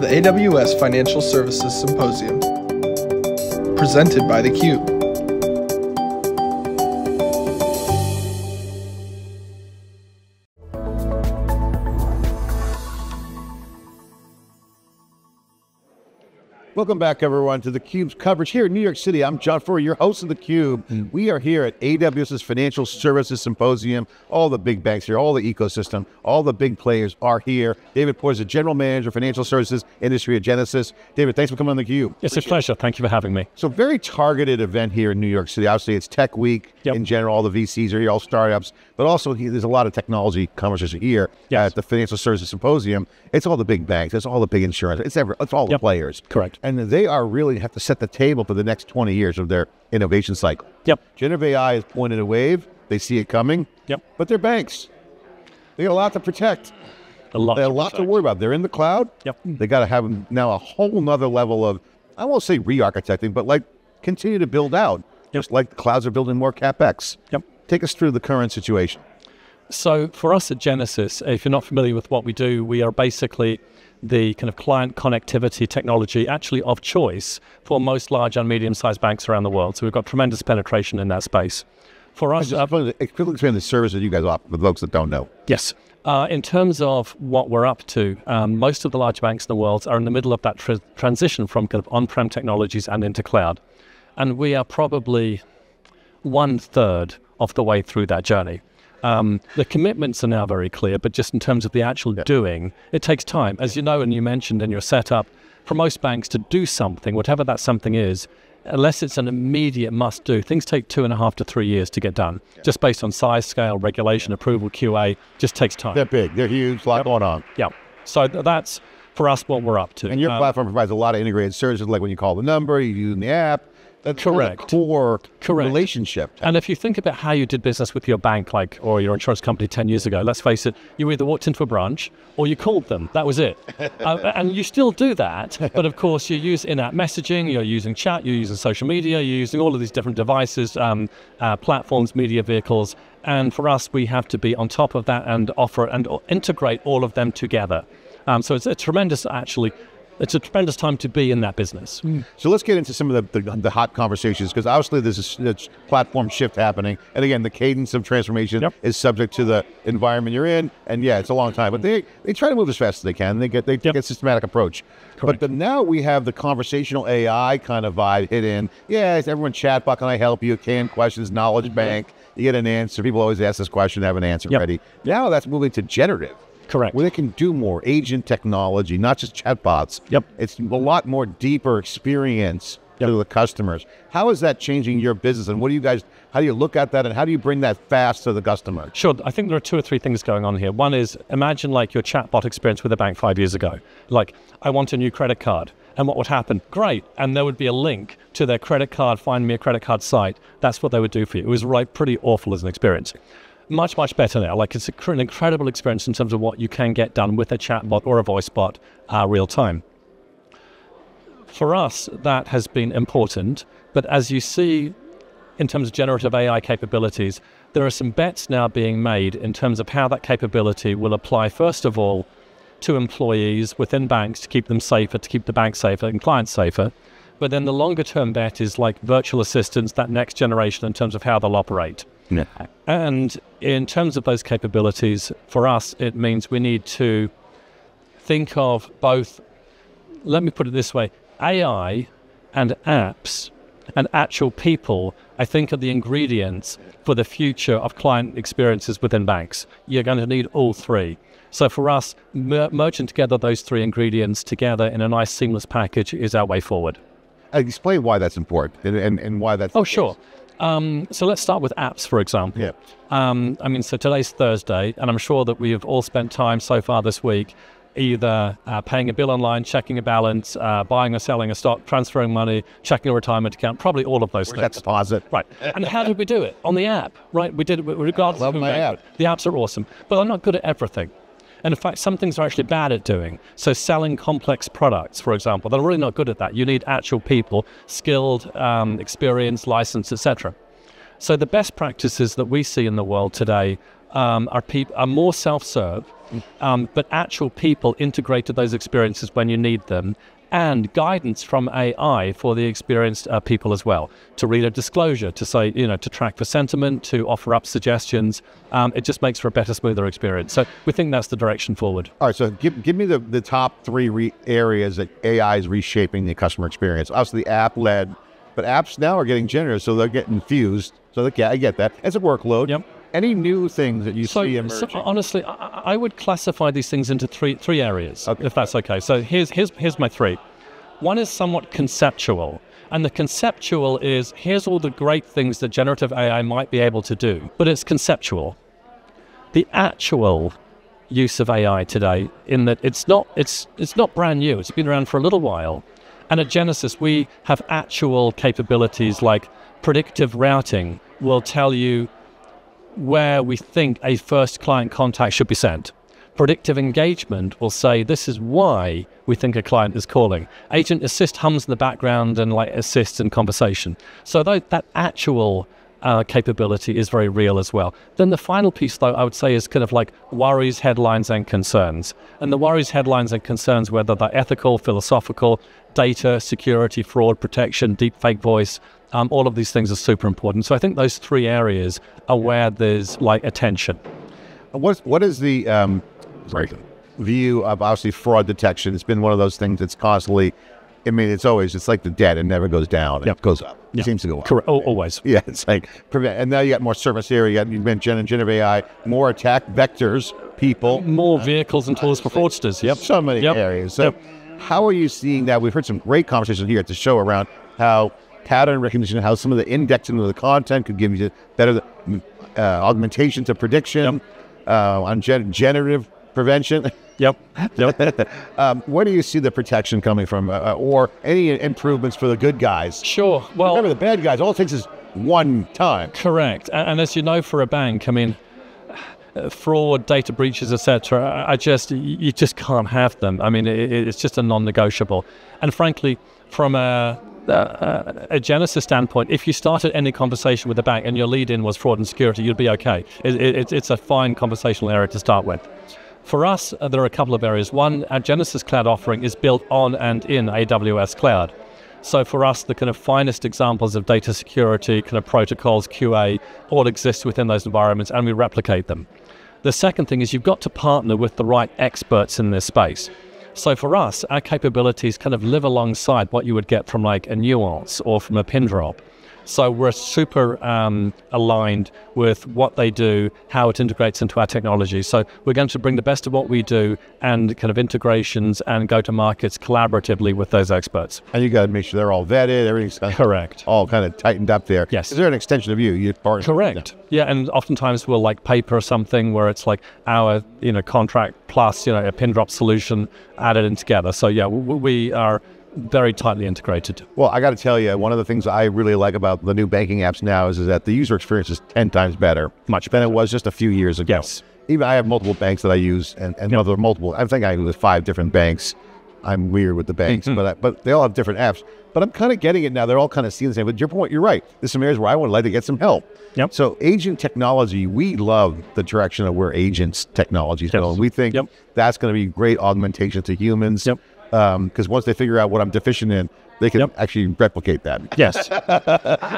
the AWS Financial Services Symposium, presented by theCUBE. Welcome back, everyone, to theCUBE's coverage here in New York City. I'm John Furrier, your host of theCUBE. Mm. We are here at AWS's Financial Services Symposium. All the big banks here, all the ecosystem, all the big players are here. David the General Manager, of Financial Services Industry at Genesys. David, thanks for coming on theCUBE. It's Appreciate a pleasure, it. thank you for having me. So very targeted event here in New York City. Obviously it's Tech Week yep. in general, all the VCs are here, all startups, but also there's a lot of technology conversation here yes. at the Financial Services Symposium. It's all the big banks, it's all the big insurance, it's, every, it's all yep. the players. Correct. And they are really have to set the table for the next 20 years of their innovation cycle. Yep. Generative AI is pointed a wave. They see it coming. Yep. But they're banks. They got a lot to protect. A lot. They have a lot to worry about. They're in the cloud. Yep. They got to have now a whole nother level of, I won't say re-architecting, but like continue to build out. Yep. Just like the clouds are building more capex. Yep. Take us through the current situation. So for us at Genesys, if you're not familiar with what we do, we are basically the kind of client connectivity technology actually of choice for most large and medium-sized banks around the world. So we've got tremendous penetration in that space. For us, uh, explain the service that you guys offer for folks that don't know. Yes. Uh, in terms of what we're up to, um, most of the large banks in the world are in the middle of that tra transition from kind of on-prem technologies and into cloud. And we are probably one third of the way through that journey. Um, the commitments are now very clear, but just in terms of the actual yeah. doing, it takes time. As you know, and you mentioned in your setup, for most banks to do something, whatever that something is, unless it's an immediate must do, things take two and a half to three years to get done, yeah. just based on size, scale, regulation, approval, QA, just takes time. They're big, they're huge, a lot yep. going on. Yeah. So th- that's for us what we're up to. And your um, platform provides a lot of integrated services, like when you call the number, you use the app, that's correct. core correct. relationship. And if you think about how you did business with your bank, like or your insurance company ten years ago, let's face it, you either walked into a branch or you called them. That was it. uh, and you still do that, but of course you use in-app messaging, you're using chat, you're using social media, you're using all of these different devices, um, uh, platforms, media vehicles. And for us, we have to be on top of that and offer and integrate all of them together. Um, so it's a tremendous, actually, it's a tremendous time to be in that business. Mm. So let's get into some of the, the, the hot conversations because obviously there's a, a, platform shift happening, and again, the cadence of transformation yep. is subject to the environment you're in. And yeah, it's a long time, but they they try to move as fast as they can. They get they yep. get systematic approach. Correct. But the, now we have the conversational AI kind of vibe hit in. Yeah, everyone chatbot, can I help you? Can questions, knowledge mm-hmm. bank. You get an answer. People always ask this question, have an answer yep. ready. Now that's moving to generative. Correct. Where they can do more agent technology, not just chatbots. Yep. It's a lot more deeper experience yep. to the customers. How is that changing your business, and what do you guys? How do you look at that, and how do you bring that fast to the customer? Sure. I think there are two or three things going on here. One is imagine like your chatbot experience with a bank five years ago. Like, I want a new credit card. And what would happen? Great. And there would be a link to their credit card, find me a credit card site. That's what they would do for you. It was right pretty awful as an experience much, much better now. Like it's an incredible experience in terms of what you can get done with a chatbot or a voice bot uh, real time. For us, that has been important. But as you see, in terms of generative AI capabilities, there are some bets now being made in terms of how that capability will apply, first of all, to employees within banks to keep them safer, to keep the bank safer and clients safer. But then the longer term bet is like virtual assistants, that next generation in terms of how they'll operate. Yeah. And in terms of those capabilities, for us, it means we need to think of both, let me put it this way AI and apps and actual people, I think, are the ingredients for the future of client experiences within banks. You're going to need all three. So for us, mer- merging together those three ingredients together in a nice seamless package is our way forward. Explain why that's important and, and, and why that's. Oh, sure. Um, so let's start with apps, for example. Yeah. Um, I mean, so today's Thursday, and I'm sure that we have all spent time so far this week either uh, paying a bill online, checking a balance, uh, buying or selling a stock, transferring money, checking a retirement account, probably all of those Where's things. That deposit. Right. and how did we do it? On the app, right? We did it regardless Love my app. The apps are awesome, but I'm not good at everything. And in fact, some things are actually bad at doing. So selling complex products, for example, they're really not good at that. You need actual people, skilled, um, experienced, licensed, etc. So the best practices that we see in the world today um, are, peop- are more self-serve um, but actual people integrated those experiences when you need them, and guidance from AI for the experienced uh, people as well to read a disclosure, to say, you know, to track for sentiment, to offer up suggestions. Um, it just makes for a better, smoother experience. So we think that's the direction forward. All right, so give, give me the, the top three re- areas that AI is reshaping the customer experience. Obviously, app led, but apps now are getting generous, so they're getting fused. So they, I get that. It's a workload. Yep. Any new things that you So, see so emerging? honestly, I, I would classify these things into three three areas, Okay. if that's okay. So here's here's here's my three. One is somewhat conceptual, and the conceptual is here's all the great things that generative AI might be able to do, but it's conceptual. The actual use of AI today, in that it's not it's it's not brand new. It's been around for a little while, and at Genesys we have actual capabilities like predictive routing will tell you where we think a first client contact should be sent. Predictive engagement will say this is why we think a client is calling. Agent assist hums in the background and like assists in conversation. So tho- that actual uh, capability is very real as well. Then the final piece, though, I would say is kind of like worries, headlines, and concerns. And the worries, headlines, and concerns, whether they're ethical, philosophical, data, security, fraud, protection, deep fake voice, um, all of these things are super important. So I think those three areas are where there's like attention. What what is the um, view of obviously fraud detection? It's been one of those things that's constantly. I mean, it's always it's like the debt; it never goes down; it goes up. It seems to go up. Correct. al- Always. Yeah, it's like prevent, and now you got more surface area. You mentioned generative AI, more attack vectors, people, More vehicles and tools for fraudsters. Yep. so many Yep. areas. So, Yep. how are you seeing that? We've heard some great conversation here at the show around how pattern recognition, how some of the indexing of the content could give you better uh, augmentation to prediction uh, on gen- generative prevention. Yep. Yep. um, where do you see the protection coming from, uh, or any improvements for the good guys? Sure. Well, Remember, the bad guys, all it takes is one time. Correct. And, and as you know, for a bank, I mean, uh, fraud, data breaches, etc. I I just you just can't have them. I mean, it, it's just a non-negotiable. And frankly, from a uh, a Genesys standpoint, if you started any conversation with a bank and your lead-in was fraud and security, you'd be okay. It, it, it's- it's a fine conversational area to start with. For us, uh, there are a couple of areas. One, our Genesys Cloud offering is built on and in AWS Cloud. So for us, the kind of finest examples of data security, kind of protocols, QA, all exist within those environments, and we replicate them. The second thing is you've got to partner with the right experts in this space. So for us, our capabilities kind of live alongside what you would get from like a Nuance or from a Pindrop. So we're super um, aligned with what they do, how it integrates into our technology. So we're going to bring the best of what we do and kind of integrations and go to markets collaboratively with those experts. And you got to make sure they're all vetted, everything's kind of- Correct. all kind of tightened up there. Yes. Is there an extension of you? You partner? Correct. Yeah, and oftentimes we'll like paper something where it's like our you know contract plus you know a Pindrop solution added in together. So yeah, we are very tightly integrated. Well, I got to tell you, one of the things I really like about the new banking apps now is, is that the user experience is 10 times better Much better than it was just a few years ago. Yes. Even I have multiple banks that I use, and, and other multiple, I think I use five different banks. I'm weird with the banks, Mm-hmm. but I, but they all have different apps. But I'm kind of getting it now. They're all kind of seeing the same. But your point, you're right. There's some areas where I would like to get some help. Yep. So agent technology, we love the direction of where agents technology is Yes. going. We think Yep. that's going to be great augmentation to humans. Yep. Um, because once they figure out what I'm deficient in, they can Yep. actually replicate that. Yes.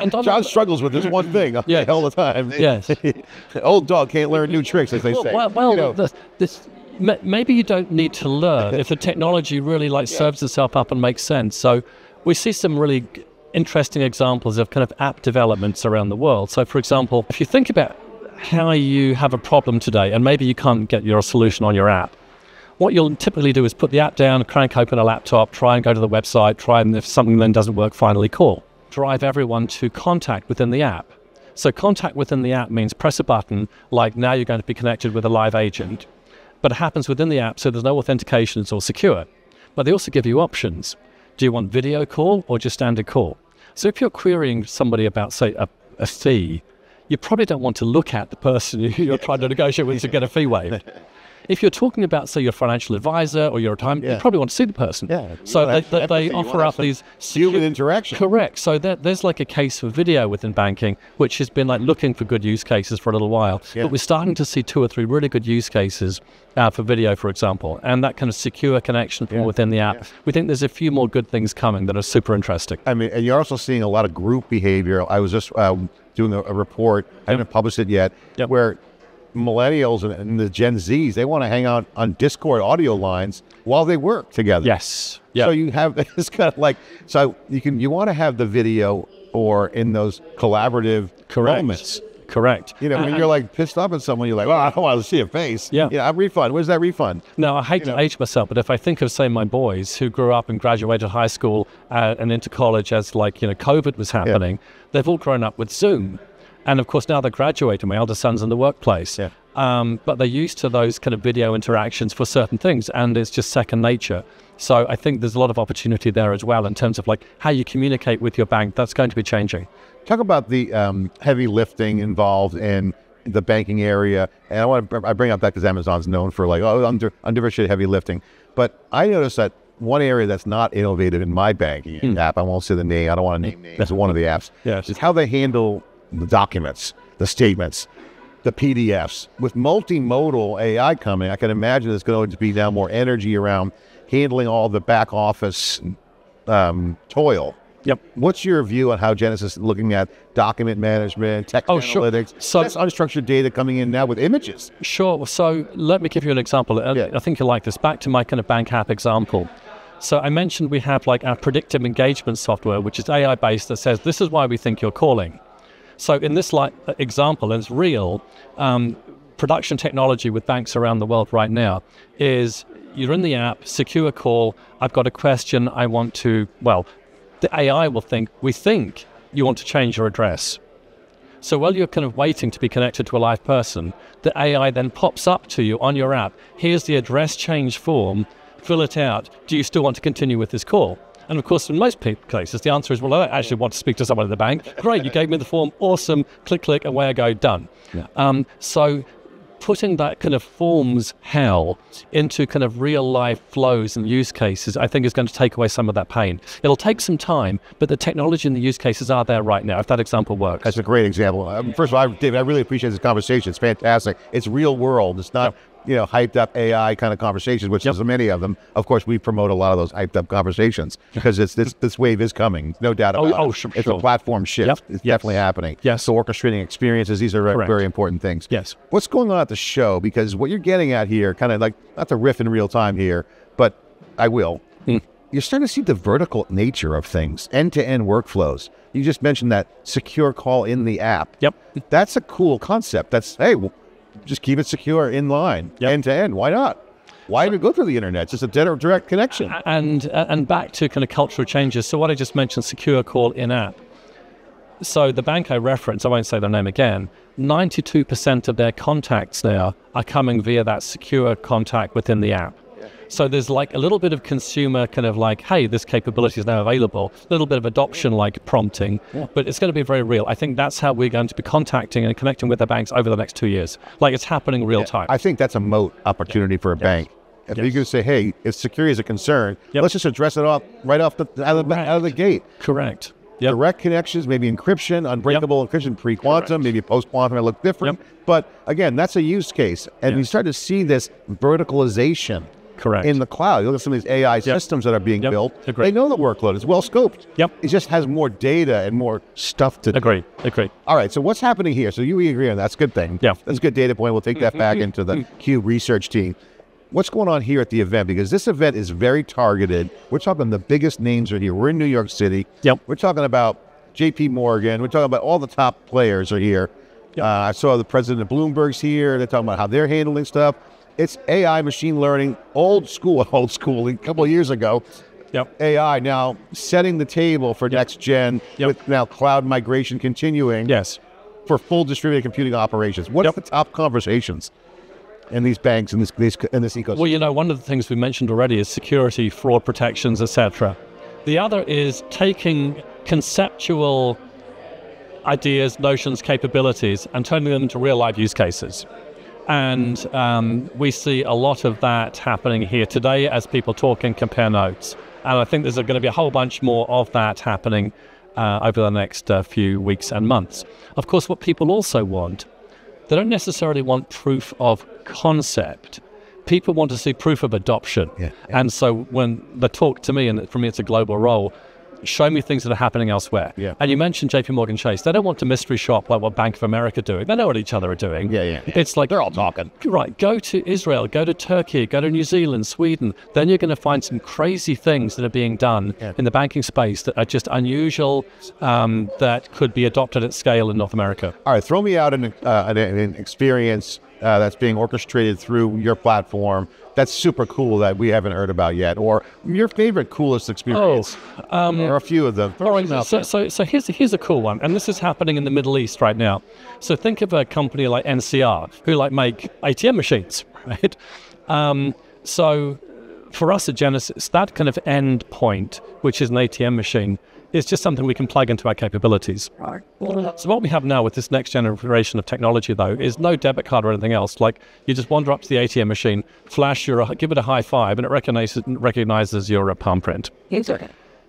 and on John struggles with this one thing Yes. all the time. Yes. Old dog can't learn new tricks, as they say. well, well You know, the, this, maybe you don't need to learn if the technology really like serves itself up and makes sense. So we see some really interesting examples of kind of app developments around the world. So for example, if you think about how you have a problem today and maybe you can't get your solution on your app, what you'll typically do is put the app down, crank open a laptop, try and go to the website, try and if something then doesn't work, finally call. Drive everyone to contact within the app. So contact within the app means press a button, like now you're going to be connected with a live agent, but it happens within the app, so there's no authentication, it's all secure. But they also give you options. Do you want video call or just standard call? So if you're querying somebody about, say, a, a fee, you probably don't want to look at the person you're trying to negotiate with to get a fee waived. If you're talking about, say, your financial advisor or your retirement, Yeah. you probably want to see the person. Yeah. So they, they, they offer up these human interaction. Correct. So there, there's like a case for video within banking, which has been like looking for good use cases for a little while. Yeah. But we're starting to see two or three really good use cases uh, for video, for example, and that kind of secure connection from Yeah. within the app. We think there's a few more good things coming that are super interesting. I mean, and you're also seeing a lot of group behavior. I was just um, doing a, a report. I haven't published it yet, where millennials and, and the Gen Zs they want to hang out on Discord audio lines while they work together. Yes. Yeah. So you have it's kind of like so you can you want to have the video or in those collaborative Correct. moments. Correct. You know, when And- you're like pissed off at someone, you're like, "Well, I don't want to see a face." Yeah. You know, I'm refund. Where's that refund? No, I hate to age myself, but if I think of, say, my boys who grew up and graduated high school uh, and into college as, like, you know, COVID was happening, they've all grown up with Zoom. And of course, now they're graduating. My elder son's in the workplace. Yeah. Um, but they're used to those kind of video interactions for certain things, and it's just second nature. So I think there's a lot of opportunity there as well in terms of like how you communicate with your bank. That's going to be changing. Talk about the um, heavy lifting involved in the banking area, and I want to I bring up that because Amazon's known for like oh under undifferentiated heavy lifting, but I noticed that one area that's not innovative in my banking app, I won't say the name, I don't want to name names, it's one of the apps, Yes. is how they handle the documents, the statements, the PDFs. With multimodal AI coming, I can imagine there's going to be now more energy around handling all the back office um, toil. Yep. What's your view on how Genesys is looking at document management, text Oh, sure. analytics? So- that's unstructured data coming in now with images. Sure. So let me give you an example. I- Yeah. I think you like this. Back to my kind of bank app example. So I mentioned we have like our predictive engagement software, which is AI based, that says this is why we think you're calling. So in this like example, and it's real, um, production technology with banks around the world right now is you're in the app, secure call. I've got a question. I want to. Well, the AI will think we think you want to change your address. So while you're kind of waiting to be connected to a live person, the AI then pops up to you on your app. Here's the address change form. Fill it out. Do you still want to continue with this call? And of course, in most cases, the answer is, well, I actually want to speak to someone at the bank. Great, you gave me the form. Awesome. Click, click, away I go. Done. Um, so putting that kind of forms hell into kind of real life flows and use cases, I think is going to take away some of that pain. It'll take some time, but the technology and the use cases are there right now, if that example works. That's a great example. Um, first of all, I, David, I really appreciate this conversation. It's fantastic. It's real world. It's not, you know, hyped up AI kind of conversations, which Yep. there's many of them. Of course, we promote a lot of those hyped up conversations because it's this this wave is coming, no doubt Oh, about oh, it. sure, It's sure. a platform shift. Yep. It's Yes. definitely happening. Yes. So orchestrating experiences, these are very, Correct. very important things. Yes. What's going on at the show? Because what you're getting at here, kind of like not to riff in real time here, but I will. Hmm. You're starting to see the vertical nature of things, end-to-end workflows. You just mentioned that secure call in the app. Yep. That's a cool concept. That's hey, well, just keep it secure in line, Yep. end to end. Why not? Why even go through the internet? It's just a direct connection. and uh, and back to kind of cultural changes. So what I just mentioned, secure call in app. So the bank I reference, I won't say their name again. Ninety-two percent of their contacts now are coming via that secure contact within the app. So there's like a little bit of consumer kind of like, hey, this capability is now available. A little bit of adoption like prompting, but it's going to be very real. I think that's how we're going to be contacting and connecting with the banks over the next two years. Like it's happening real time. I think that's a moat opportunity for a bank. If you can say, hey, if security is a concern, Yep. let's just address it off right off the out of the, out of the gate. Correct. Yep. Direct connections, maybe encryption, unbreakable encryption, pre-quantum, maybe post-quantum. It look different, Yep. but again, that's a use case, and we start to see this verticalization Correct. in the cloud. You look at some of these AI systems that are being Yep. built. Agreed. They know the workload is well scoped. Yep. It just has more data and more stuff to do. Agreed. Agreed. All right. So what's happening here? So you agree on that. that's a good thing. Yeah. That's a good data point. We'll take that back into the Cube research team. What's going on here at the event? Because this event is very targeted. We're talking the biggest names are here. We're in New York City. Yep. We're talking about J.P. Morgan. We're talking about all the top players are here. Yep. Uh, I saw the president of Bloomberg's here. They're talking about how they're handling stuff. It's AI, machine learning, old school, old school. A couple of years ago, Yep. AI now setting the table for next gen Yep. with now cloud migration continuing Yes. for full distributed computing operations. What's Yep. the top conversations in these banks in this, this in this ecosystem? Well, you know, one of the things we mentioned already is security, fraud protections, etc. The other is taking conceptual ideas, notions, capabilities, and turning them into real life use cases. And um, we see a lot of that happening here today as people talk and compare notes. And I think there's going to be a whole bunch more of that happening uh, over the next uh, few weeks and months. Of course, what people also want, they don't necessarily want proof of concept. People want to see proof of adoption. Yeah. And so when they talk to me, and for me it's a global role, show me things that are happening elsewhere. Yeah. And you mentioned JP Morgan Chase. They don't want to mystery shop like what Bank of America are doing. They know what each other are doing. Yeah, yeah. It's like They're all talking. Right, go to Israel, go to Turkey, go to New Zealand, Sweden. Then you're going to find some crazy things that are being done Yeah. in the banking space that are just unusual, um, that could be adopted at scale in North America. All right, throw me out an, uh, an, an experience uh, that's being orchestrated through your platform that's super cool that we haven't heard about yet, or your favorite coolest experience, oh, um, or a few of them. Throw All them right, out so, so, so here's, here's a cool one, and this is happening in the Middle East right now. So think of a company like NCR, who like make ATM machines, right? Um, so for us at Genesys, that kind of end point, which is an ATM machine, is just something we can plug into our capabilities. So what we have now with this next generation of technology, though, is no debit card or anything else. Like you just wander up to the ATM machine, flash your, give it a high five, and it recognizes recognizes your uh, palm print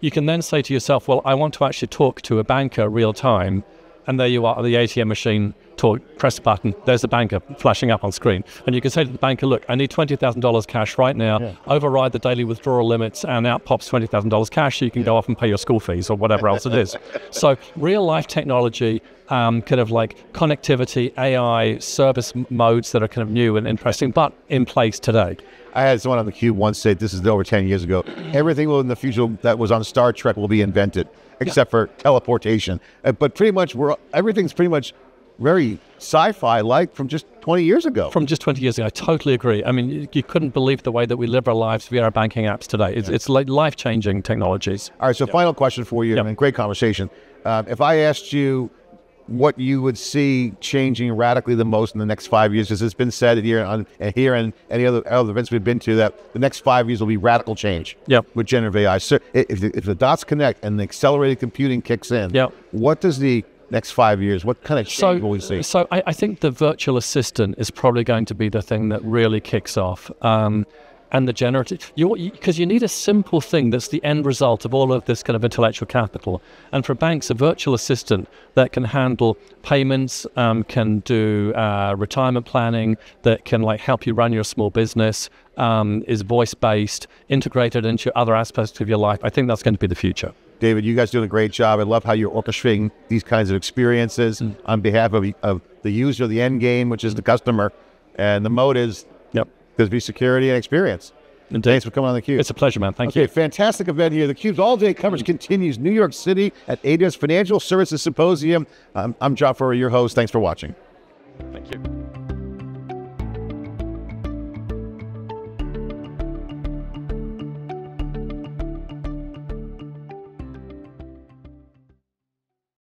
you can then say to yourself, well, I want to actually talk to a banker real time. And there you are at the ATM machine, talk, press the button, there's the banker flashing up on screen. And you can say to the banker, look, I need $20,000 cash right now, override the daily withdrawal limits, and out pops $20,000 cash so you can go off and pay your school fees or whatever else it is. So, real life technology, um, kind of like connectivity, AI, service modes that are kind of new and interesting, but in place today. I had someone on the cube once say, "This is over ten years ago. Everything in the future that was on Star Trek will be invented, except for teleportation. Uh, but pretty much, we're everything's pretty much very sci-fi like from just twenty years ago. from just 20 years ago. I totally agree. I mean, you, couldn't believe the way that we live our lives via our banking apps today. It's, it's like life-changing technologies. All right. So, final question for you. Yep. I mean, great conversation. Um, if I asked you what you would see changing radically the most in the next five years, as it's been said here on here and any other other events we've been to, that the next five years will be radical change. Yep. With generative AI. So, if the, if the dots connect and the accelerated computing kicks in, Yep. what does the next five years? What kind of change So, will we see? so I, I think the virtual assistant is probably going to be the thing that really kicks off. Um, and the generative, because you, need a simple thing that's the end result of all of this kind of intellectual capital. And for banks, a virtual assistant that can handle payments, um, can do uh, retirement planning, that can like help you run your small business, um, is voice based, integrated into other aspects of your life. I think that's going to be the future. David, you guys doing a great job. I love how you're orchestrating these kinds of experiences Mm. on behalf of, of the user, the end game, which is the customer. And the mode is Be security and experience. Indeed. Thanks for coming on the Cube. It's a pleasure, man. Thank Okay, you. fantastic event here. The Cube's all-day coverage mm. continues. New York City at AWS Financial Services Symposium. I'm, I'm John Furrier, your host. Thanks for watching. Thank you.